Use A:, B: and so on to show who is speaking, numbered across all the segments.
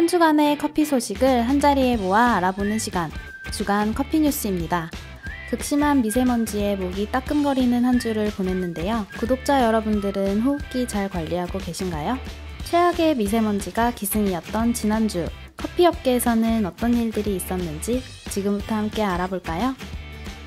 A: 한 주간의 커피 소식을 한자리에 모아 알아보는 시간, 주간 커피 뉴스입니다. 극심한 미세먼지에 목이 따끔거리는 한 주를 보냈는데요. 구독자 여러분들은 호흡기 잘 관리하고 계신가요? 최악의 미세먼지가 기승이었던 지난주, 커피 업계에서는 어떤 일들이 있었는지 지금부터 함께 알아볼까요?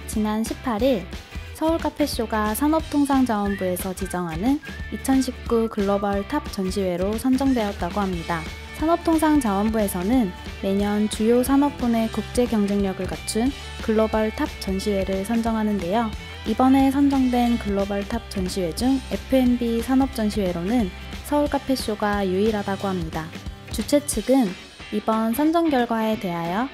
A: 지난 18일 서울 카페쇼가 산업통상자원부에서 지정하는 2019 글로벌 탑 전시회로 선정되었다고 합니다. 산업통상자원부에서는 매년 주요 산업군의 국제 경쟁력을 갖춘 글로벌 탑 전시회를 선정하는데요. 이번에 선정된 글로벌 탑 전시회 중 F&B 산업 전시회로는 서울 카페쇼가 유일하다고 합니다. 주최 측은 이번 선정 결과에 대하여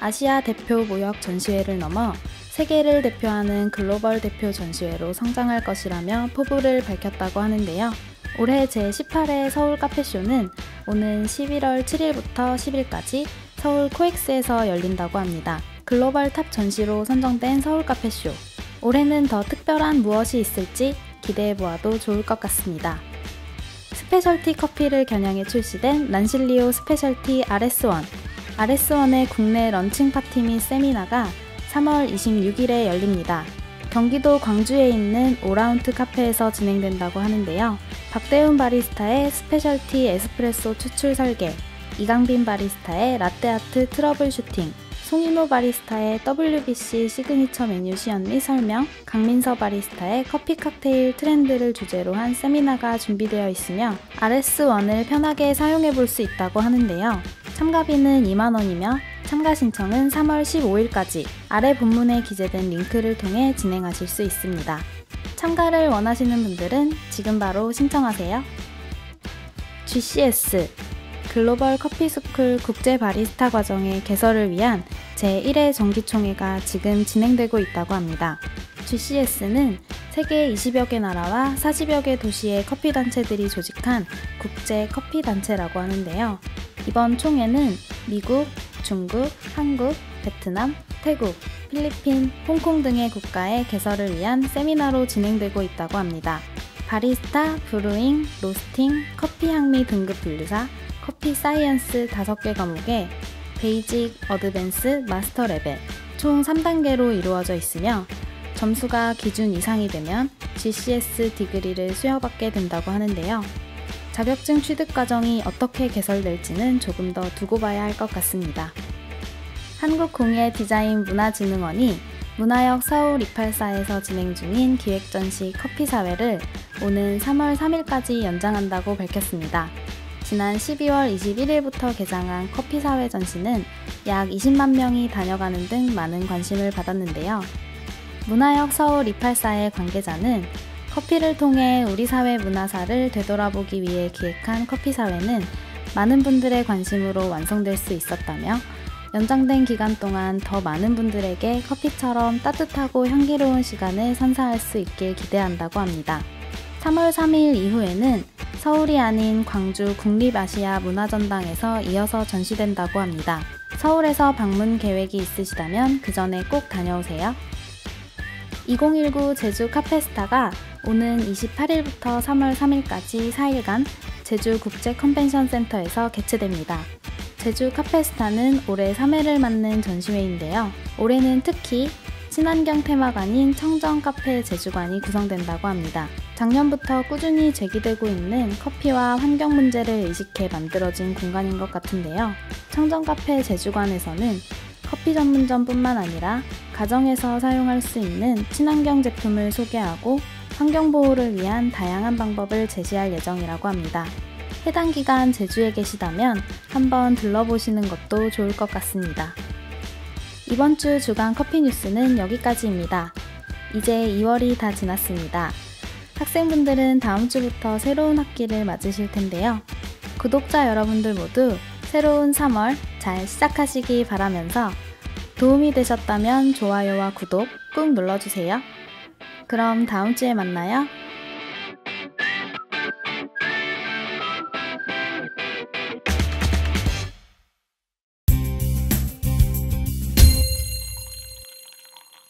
A: 아시아 대표 무역 전시회를 넘어 세계를 대표하는 글로벌 대표 전시회로 성장할 것이라며 포부를 밝혔다고 하는데요. 올해 제18회 서울 카페쇼는 오는 11월 7일부터 10일까지 서울 코엑스에서 열린다고 합니다. 글로벌 탑 전시로 선정된 서울 카페쇼. 올해는 더 특별한 무엇이 있을지 기대해 보아도 좋을 것 같습니다. 스페셜티 커피를 겨냥해 출시된 란실리오 스페셜티 RS1. RS1의 국내 런칭 파티 및 세미나가 3월 26일에 열립니다. 경기도 광주에 있는 오라운트 카페에서 진행된다고 하는데요. 박대훈 바리스타의 스페셜티 에스프레소 추출 설계, 이강빈 바리스타의 라떼아트 trouble shooting, 송인호 바리스타의 WBC 시그니처 메뉴 시연 및 설명, 강민서 바리스타의 커피 칵테일 트렌드를 주제로 한 세미나가 준비되어 있으며 RS1을 편하게 사용해 볼 수 있다고 하는데요. 참가비는 2만원이며 참가 신청은 3월 15일까지 아래 본문에 기재된 링크를 통해 진행하실 수 있습니다. 참가를 원하시는 분들은 지금 바로 신청하세요. GCS 글로벌 커피스쿨 국제 바리스타 과정의 개설을 위한 제1회 정기총회가 지금 진행되고 있다고 합니다. GCS는 세계 20여 개 나라와 40여 개 도시의 커피 단체들이 조직한 국제 커피 단체라고 하는데요. 이번 총회는 미국, 중국, 한국, 베트남, 태국, 필리핀, 홍콩 등의 국가의 개설을 위한 세미나로 진행되고 있다고 합니다. 바리스타, brewing, 로스팅, 커피 향미 등급 분류사, 커피 science 5개 과목에 basic, advance, 마스터 레벨 총 3단계로 이루어져 있으며 점수가 기준 이상이 되면 GCS degree를 수여받게 된다고 하는데요. 자격증 취득 과정이 어떻게 개설될지는 조금 더 두고 봐야 할 것 같습니다. 한국공예 디자인 문화진흥원이 문화역 서울 284에서 진행 중인 기획전시 커피사회를 오는 3월 3일까지 연장한다고 밝혔습니다. 지난 12월 21일부터 개장한 커피사회 전시는 약 20만 명이 다녀가는 등 많은 관심을 받았는데요. 문화역 서울 284의 관계자는 커피를 통해 우리 사회 문화사를 되돌아보기 위해 기획한 커피사회는 많은 분들의 관심으로 완성될 수 있었다며 연장된 기간 동안 더 많은 분들에게 커피처럼 따뜻하고 향기로운 시간을 선사할 수 있길 기대한다고 합니다. 3월 3일 이후에는 서울이 아닌 광주 국립아시아 문화전당에서 이어서 전시된다고 합니다. 서울에서 방문 계획이 있으시다면 그 전에 꼭 다녀오세요. 2019 제주 카페스타가 오는 28일부터 3월 3일까지 4일간 제주 국제 컨벤션 센터에서 개최됩니다. 제주 카페스타는 올해 3회를 맞는 전시회인데요. 올해는 특히 친환경 아닌 청정 카페 제주관이 구성된다고 합니다. 작년부터 꾸준히 제기되고 있는 커피와 환경 문제를 의식해 만들어진 공간인 것 같은데요. 청정 카페 제주관에서는 커피 전문점뿐만 아니라 가정에서 사용할 수 있는 친환경 제품을 소개하고 환경보호를 위한 다양한 방법을 제시할 예정이라고 합니다. 해당 기간 제주에 계시다면 한번 들러보시는 것도 좋을 것 같습니다. 이번 주 주간 커피 뉴스는 여기까지입니다. 이제 2월이 다 지났습니다. 학생분들은 다음 주부터 새로운 학기를 맞으실 텐데요. 구독자 여러분들 모두 새로운 3월 잘 시작하시기 바라면서 도움이 되셨다면 좋아요와 구독 꾹 눌러주세요. 그럼 다음 주에 만나요.